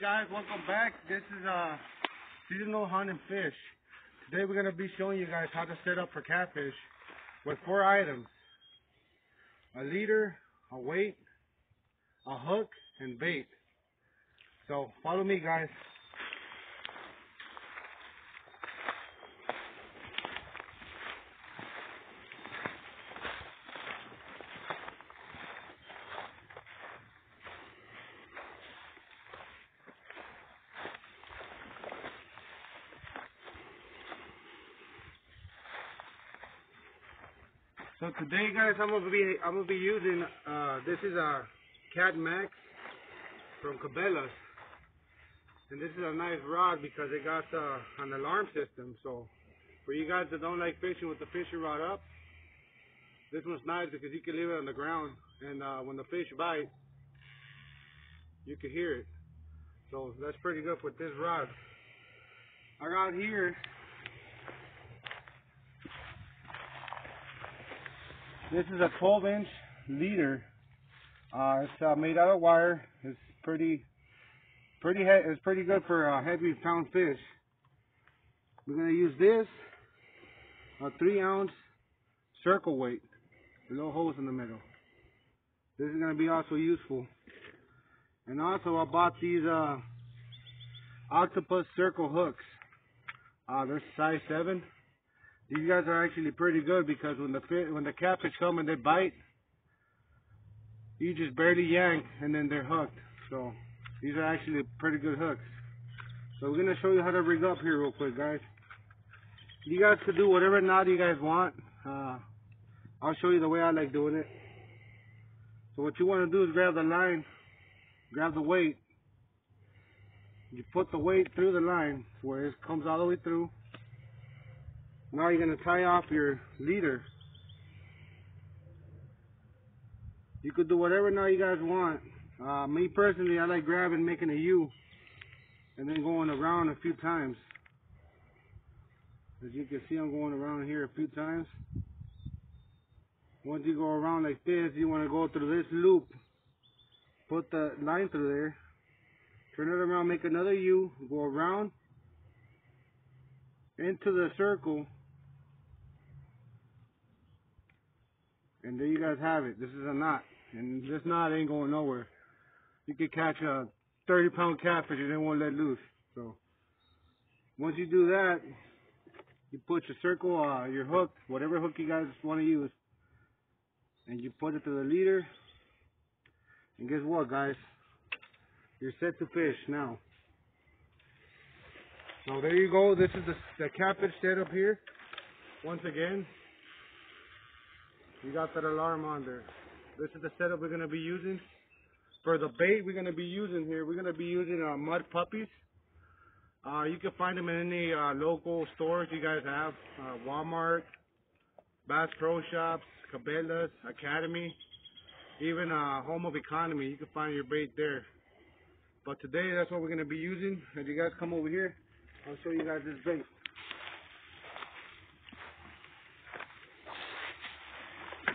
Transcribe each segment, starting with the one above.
guys, welcome back. This is uh seasonal hunting fish. Today we're gonna be showing you guys how to set up for catfish with four items. A leader, a weight, a hook, and bait. So follow me guys. So today, guys, I'm gonna be I'm gonna be using uh, this is a Cat Max from Cabela's, and this is a nice rod because it got uh, an alarm system. So for you guys that don't like fishing with the fishing rod up, this one's nice because you can leave it on the ground, and uh, when the fish bite, you can hear it. So that's pretty good with this rod. I got here This is a 12 inch leader. Uh, it's uh, made out of wire. It's pretty, pretty. It's pretty good for uh, heavy pound fish. We're gonna use this, a three ounce circle weight, with little holes in the middle. This is gonna be also useful. And also, I bought these uh, octopus circle hooks. Uh, they're size seven. These guys are actually pretty good because when the fi- when the catfish come and they bite, you just barely yank and then they're hooked. So these are actually pretty good hooks. So we're gonna show you how to rig up here real quick, guys. You guys could do whatever knot you guys want. Uh, I'll show you the way I like doing it. So what you want to do is grab the line, grab the weight. You put the weight through the line where it comes all the way through. Now you're going to tie off your leader. You could do whatever now you guys want. Uh, me personally, I like grabbing, making a U, and then going around a few times. As you can see, I'm going around here a few times. Once you go around like this, you want to go through this loop. Put the line through there. Turn it around, make another U, go around into the circle And there you guys have it. This is a knot. And this knot ain't going nowhere. You could catch a 30 pound catfish and it won't let loose. So once you do that, you put your circle, uh, your hook, whatever hook you guys want to use, and you put it to the leader. And guess what, guys? You're set to fish now. So there you go. This is the, the catfish setup here. Once again, you got that alarm on there. This is the setup we're going to be using. For the bait we're going to be using here, we're going to be using uh, mud puppies. Uh, you can find them in any uh, local stores you guys have. Uh, Walmart, Bass Pro Shops, Cabela's, Academy, even uh, Home of Economy. You can find your bait there. But today, that's what we're going to be using. As you guys come over here, I'll show you guys this bait.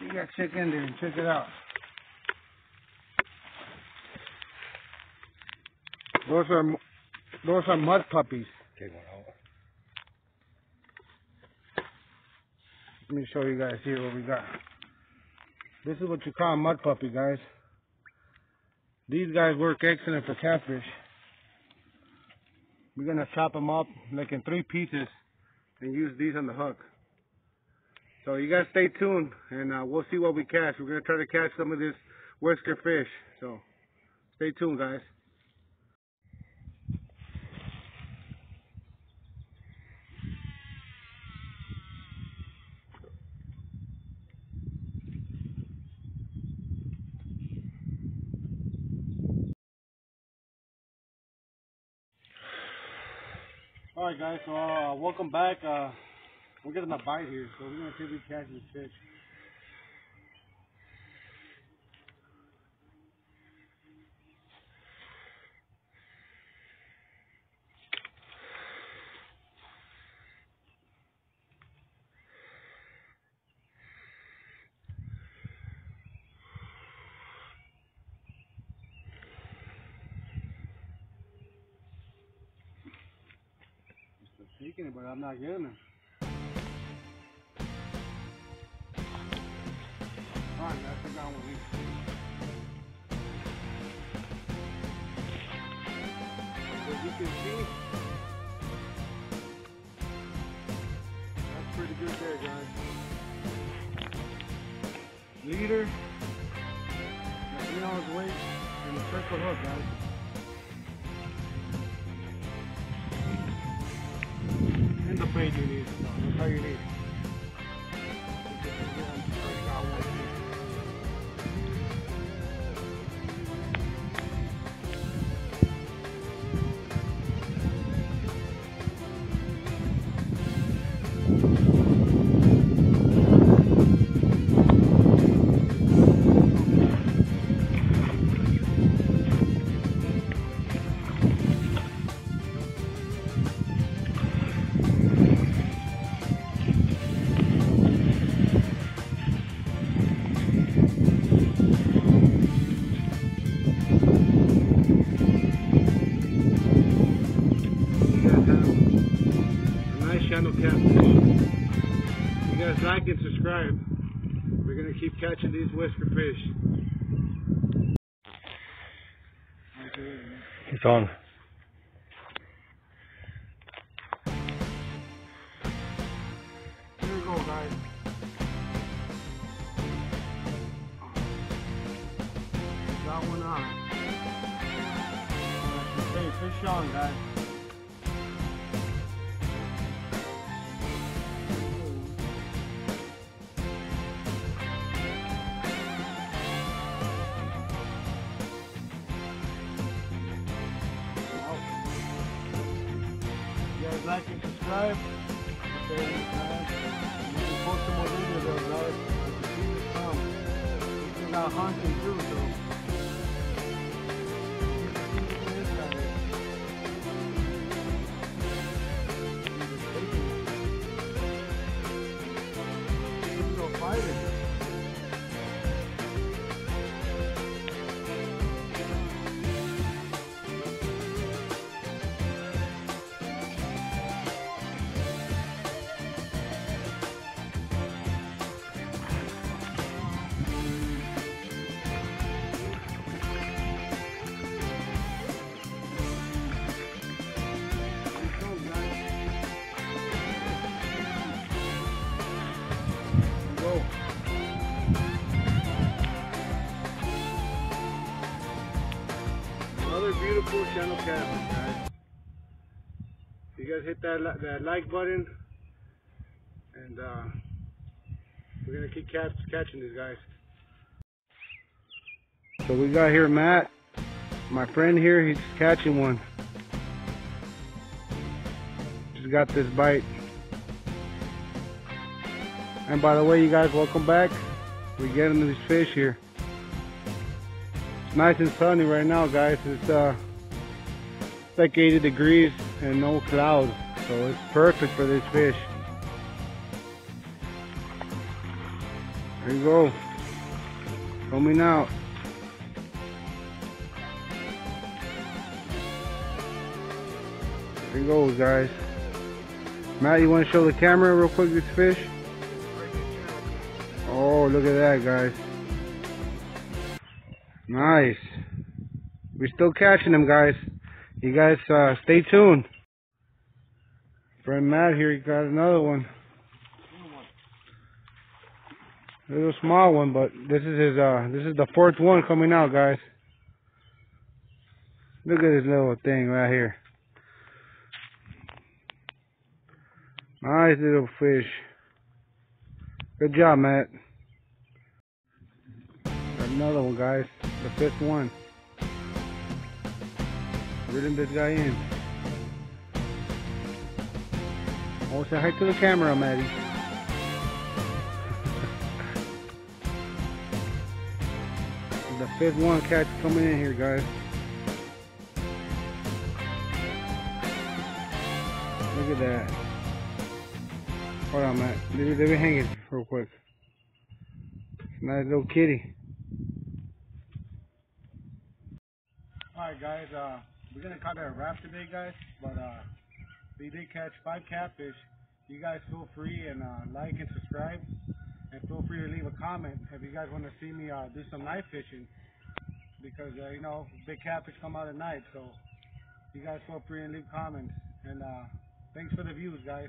You gotta check in there and check it out. Those are those are mud puppies. Take one out. Let me show you guys here what we got. This is what you call a mud puppy, guys. These guys work excellent for catfish. We're gonna chop them up like in three pieces and use these on the hook. So you guys stay tuned, and uh, we'll see what we catch. We're gonna try to catch some of this whisker fish. So stay tuned, guys. All right, guys. So uh, welcome back. Uh, we're getting a bite here, so we're gonna see if we catch this fish. Just thinking, but I'm not getting it. I got one here. As you can see, that's pretty good there, guys. Leader, three ounce weight, and a circle hook, guys. And the bait you need. That's all you need. Already like and subscribe. We're gonna keep catching these whisker fish. It's on. Here we go, guys. Got one on. Hey, fish on, guys. Anytime. We uh, can post some more videos of the season comes. We still got hunting too, so. Beautiful channel guys. You guys hit that li- that like button, and uh, we're gonna keep catch, catching these guys. So we got here Matt, my friend here. He's catching one. Just got this bite. And by the way, you guys, welcome back. We're getting these fish here. It's nice and sunny right now, guys. It's uh, like 80 degrees and no clouds, so it's perfect for this fish. There you go. Coming out. There you go, guys. Matt, you want to show the camera real quick this fish? Oh, look at that, guys. Nice. We're still catching them, guys. You guys, uh, stay tuned. Friend Matt here, he got another one. A little small one, but this is his, uh, this is the fourth one coming out, guys. Look at this little thing right here. Nice little fish. Good job, Matt. Got another one, guys. The fifth one. Reeling this guy in. Oh, say hi to the camera, Matty. the fifth one catch coming in here, guys. Look at that. Hold on, Matt. Let me, let me hang it real quick. Nice little kitty. Alright guys, uh, we're gonna cut a wrap today guys, but uh, we did catch five catfish. You guys feel free and uh, like and subscribe, and feel free to leave a comment if you guys want to see me uh, do some night fishing, because uh, you know big catfish come out at night. So you guys feel free and leave comments, and uh, thanks for the views, guys.